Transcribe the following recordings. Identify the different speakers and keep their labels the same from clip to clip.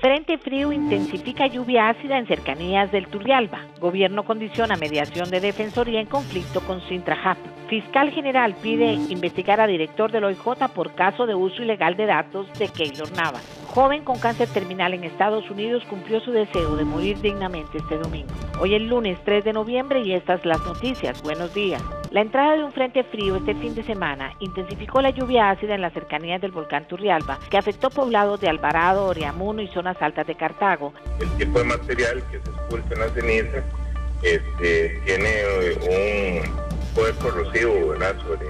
Speaker 1: Frente frío intensifica lluvia ácida en cercanías del Turrialba. Gobierno condiciona mediación de defensoría en conflicto con Sintrajap. Fiscal General pide investigar a director del OIJ por caso de uso ilegal de datos de Keylor Navas. Joven con cáncer terminal en Estados Unidos cumplió su deseo de morir dignamente este domingo. Hoy es lunes 3 de noviembre y estas las noticias. Buenos días. La entrada de un frente frío este fin de semana intensificó la lluvia ácida en las cercanías del volcán Turrialba, que afectó poblados de Alvarado, Oriamuno y zonas altas de Cartago.
Speaker 2: El tipo de material que se expulsa en la ceniza este, tiene eh, un poder corrosivo ¿verdad? sobre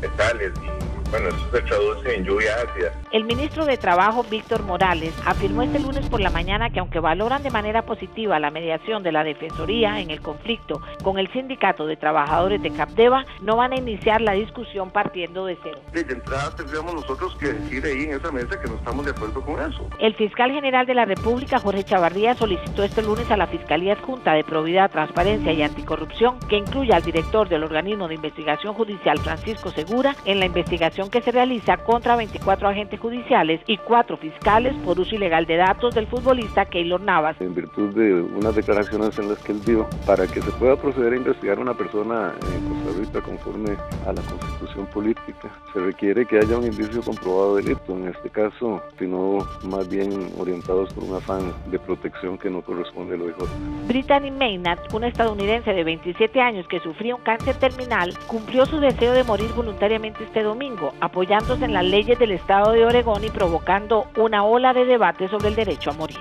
Speaker 2: metales y bueno, eso se traduce en lluvia ácida.
Speaker 1: El ministro de Trabajo, Víctor Morales, afirmó este lunes por la mañana que aunque valoran de manera positiva la mediación de la Defensoría en el conflicto con el Sindicato de Trabajadores de Capdeva, no van a iniciar la discusión partiendo de cero.
Speaker 3: De entrada tendríamos nosotros que decir ahí en esa mesa que no estamos de acuerdo con eso.
Speaker 1: El fiscal general de la República, Jorge Chavardía, solicitó este lunes a la Fiscalía Adjunta de Probidad, Transparencia y Anticorrupción que incluya al director del organismo de investigación judicial, Francisco Segura, en la investigación que se realiza contra 24 agentes judiciales y cuatro fiscales por uso ilegal de datos del futbolista Keylor Navas.
Speaker 4: En virtud de unas declaraciones en las que él dio, para que se pueda proceder a investigar a una persona en Conforme a la constitución política, se requiere que haya un indicio comprobado de delito, en este caso, sino más bien orientados por un afán de protección que no corresponde al OIJ.
Speaker 1: Brittany Maynard, una estadounidense de 27 años que sufría un cáncer terminal, cumplió su deseo de morir voluntariamente este domingo apoyándose en las leyes del estado de Oregón y provocando una ola de debate sobre el derecho a morir.